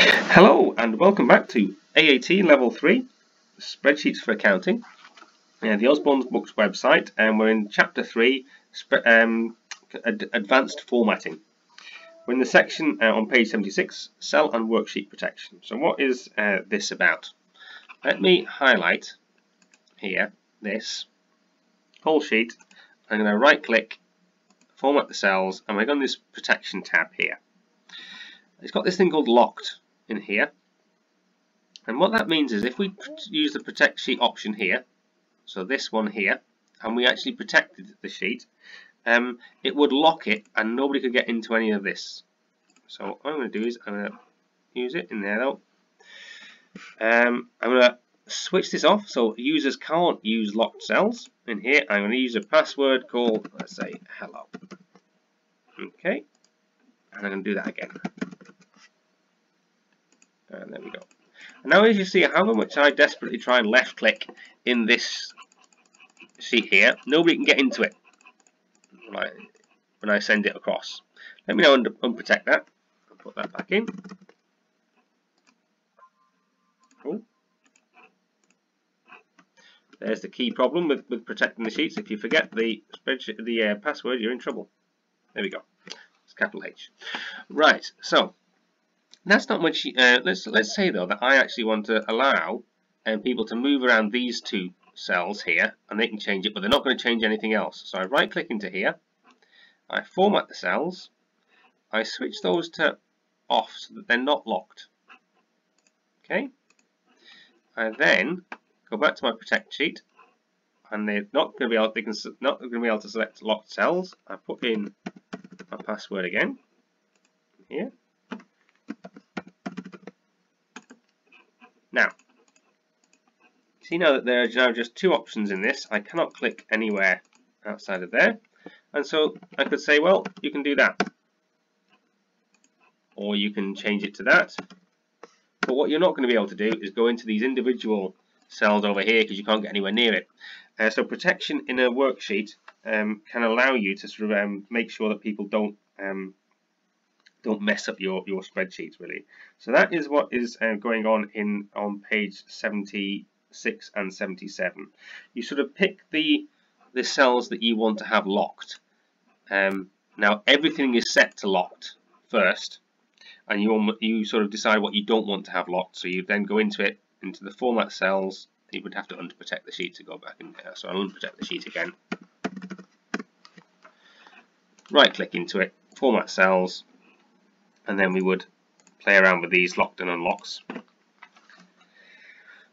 Hello and welcome back to AAT Level 3 Spreadsheets for Accounting uh, the Osborne's Books website and we're in Chapter 3 um, Ad Advanced Formatting. We're in the section uh, on page 76 Cell and Worksheet Protection. So what is uh, this about? Let me highlight here this whole sheet. I'm going to right click, format the cells and we're going to this protection tab here. It's got this thing called locked in here. And what that means is if we use the protect sheet option here, so this one here, and we actually protected the sheet, um, it would lock it and nobody could get into any of this. So what I'm going to do is I'm going to use it in there though. Um, I'm going to switch this off so users can't use locked cells. In here I'm going to use a password called, let's say, hello. Okay, and I'm going to do that again. And there we go. And now as you see how much I desperately try and left click in this sheet here, nobody can get into it when I, when I send it across. Let me now un unprotect that and put that back in. Cool. There's the key problem with, with protecting the sheets. If you forget the spreadsheet, the uh, password, you're in trouble. There we go. It's capital H. Right, so that's not much. Uh, let's let's say though that I actually want to allow um, people to move around these two cells here, and they can change it, but they're not going to change anything else. So I right click into here, I format the cells, I switch those to off so that they're not locked. Okay. I then go back to my protect sheet, and they're not going to be able. They can not going to be able to select locked cells. I put in my password again here. Now, see now that there are now just two options in this, I cannot click anywhere outside of there. And so I could say, well, you can do that. Or you can change it to that. But what you're not going to be able to do is go into these individual cells over here because you can't get anywhere near it. Uh, so protection in a worksheet um, can allow you to sort of um, make sure that people don't um, don't mess up your, your spreadsheets really. So that is what is uh, going on in on page 76 and 77. You sort of pick the the cells that you want to have locked. Um, now everything is set to locked first and you, you sort of decide what you don't want to have locked so you then go into it into the format cells you would have to unprotect the sheet to go back in there so I'll unprotect the sheet again right click into it format cells and then we would play around with these locked and unlocks.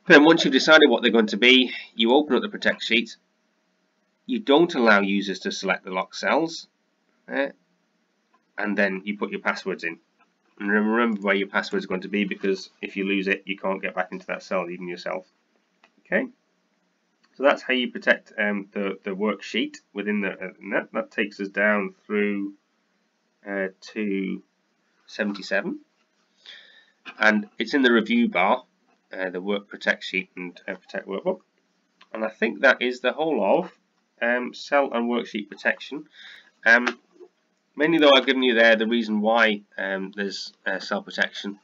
Then once you've decided what they're going to be, you open up the protect sheet. You don't allow users to select the locked cells, eh? and then you put your passwords in. And remember where your password is going to be because if you lose it, you can't get back into that cell even yourself. Okay, so that's how you protect um, the the worksheet within the uh, that. That takes us down through uh, to 77 and it's in the review bar uh, the work protect sheet and uh, protect workbook. And I think that is the whole of um, cell and worksheet protection. Um, mainly though I've given you there the reason why um, there's uh, cell protection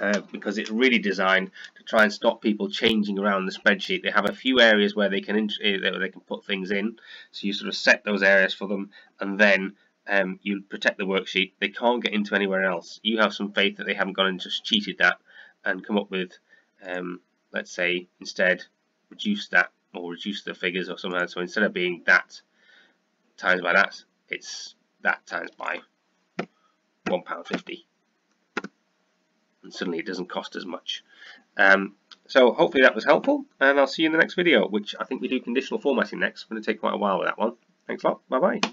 uh, because it's really designed to try and stop people changing around the spreadsheet. They have a few areas where they can uh, they can put things in, so you sort of set those areas for them, and then um, you protect the worksheet. They can't get into anywhere else. You have some faith that they haven't gone and just cheated that and come up with, um, let's say, instead reduce that or reduce the figures or something. So instead of being that times by that, it's that times by £1.50. And suddenly it doesn't cost as much. Um, so hopefully that was helpful, and I'll see you in the next video, which I think we do conditional formatting next. It's going to take quite a while with that one. Thanks a lot. Bye-bye.